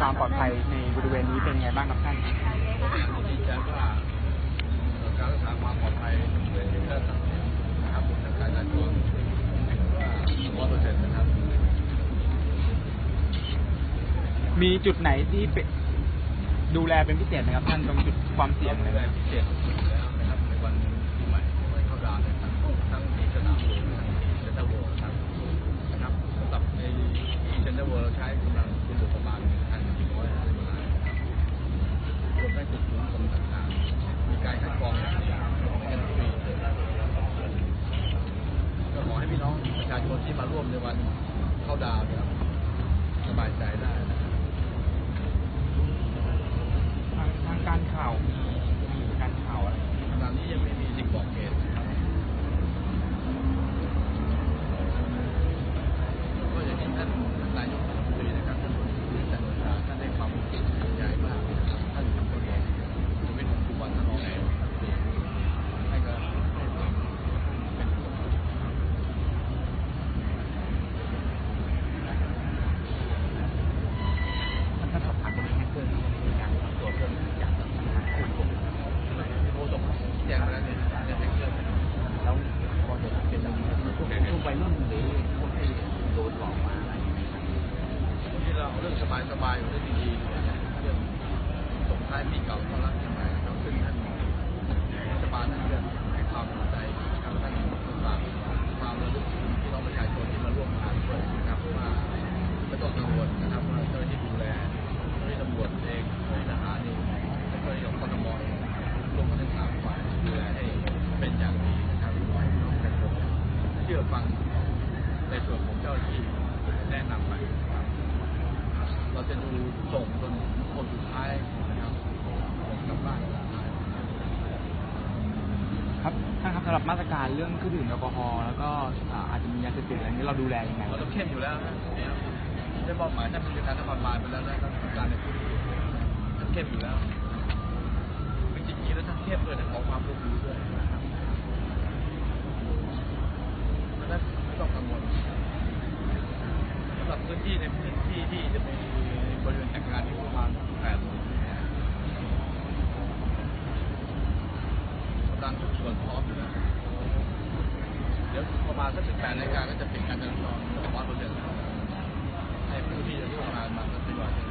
ความปลอดภัยในบริเวณนี้เป็นไงบ้างครับท่านดีใจว่าการรักษาความปลอดภัยเป็นเรื่องนะครับผมทั้งการจัดตัวว่าร้อยเปอร์เซ็นต์นะครับ มีจุดไหนที่ดูแลเป็นพิเศษไหมครับท่านตรงจุดความเสี่ยงไม่นะได้รับพิเศษแล้วนะครับในวันปีใหม่วันเข้าดาวน์เนี่ยทั้งทั้งที่สนามหลวงทั้งที่เซ็นทรัลเวิลด์นะครับนะครับสำหรับในที่เซ็นทรัลเวิลด์เราใช้กำลังคุณประมาณ1,450นายนะครับรวมทั้งจุดศูนย์กรมต่างๆมีการคัดกรองอย่างดีไม่งั้นฟรีก็ขอให้พี่น้องประชาชนที่มาร่วมในวันเข้า ดาวเนี่ยสบายใจได้นะครับ ทางทางการข่าวมีมีการข่าวอะไร ขณะนี้ยังไม่มีสิ่งบอกเหตุนะครับก็อย่างที่ท่านนายกรัฐมนตรีนะครับท่านพลเอกประยุทธ์จันทร์โอชาท่านให้ความสนใจมากนะครับท่านพลเอกประวิตรวงษ์สุวรรณท่านรองนายกรัฐมนตรีให้ก็ให้ความเป็นห่วง ท่านท่านสอบถามคนนี้แฮกเกอร์มีการทำตัวเพิ่มจากทางคุณผม โฆษกแจ้งไปแล้วเนี่ยในแท็กเกอร์ แล้วพอจะเป็นพวกพวกวัยรุ่นหรือพวกที่โดนหลอกมาอะไรอย่างเงี้ยครับ ที่เรายสบายๆเรื่องดีดีเรื่องส่งท้ายปีเก่าต้อนรับปีใหม่ครับซึ่งท่านรัฐบาลท่านเรื่องให้ความสนใจครับท่านฝากความระลึกถึงพี่น้องประชาชนที่มาร่วมงานด้วยนะครับว่าไม่ต้องกังวลนะครับว่าเจ้าหน้าที่ดูแลเจ้าหน้าที่ตำรวจเองเจ้าหน้าที่ทหารเองและเจ้าหน้าที่ของกทมเองร่วมกันทั้งสามฝ่ายดูแลให้เป็นอย่างดีนะครับขอให้พี่น้องประชาชนเชื่อฟังในส่วนของเจ้าหน้าที่แนะนำไปนะครับ เราจะดูส่งจนคนสุดท้ายนะครับส่งกลับบ้านสุดท้าย ครับ ท่านครับสำหรับมาตรการเรื่องเครื่องดื่มแอลกอฮอล์แล้วก็อ่าอาจจะมียาเสพติดอะไรนี้เราดูแลยังไงเราต้องเข้มอยู่แล้วนะได้มอบหมายท่านผู้จัดการนครบาลไปแล้วนะครับการในพื้นที่เข้มอยู่แล้วจริงๆแล้วท่านเข้มด้วยนะขอความร่วมมือด้วยนะครับเพราะฉะนั้นไม่ต้องกังวลสำหรับพื้นที่ในพื้นที่ ส่วนพร้อมอยู่แล้วเดี๋ยวประมาณสักสิบแปดนาฬิกาก็จะเปินการจรานรสองร้อยเปอร์เซ็นให้ผู้ที่จะร่วมงานมาสักสิบวัน